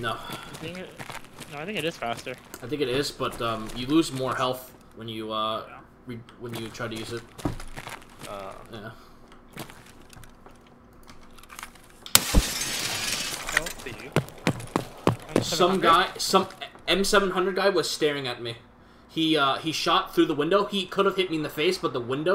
No, I think it, no, I think it is faster. I think it is, but um, you lose more health when you uh, re- when you try to use it. Uh, Yeah. I you. Some guy, some M700 guy was staring at me. He uh, he shot through the window. He could have hit me in the face, but the window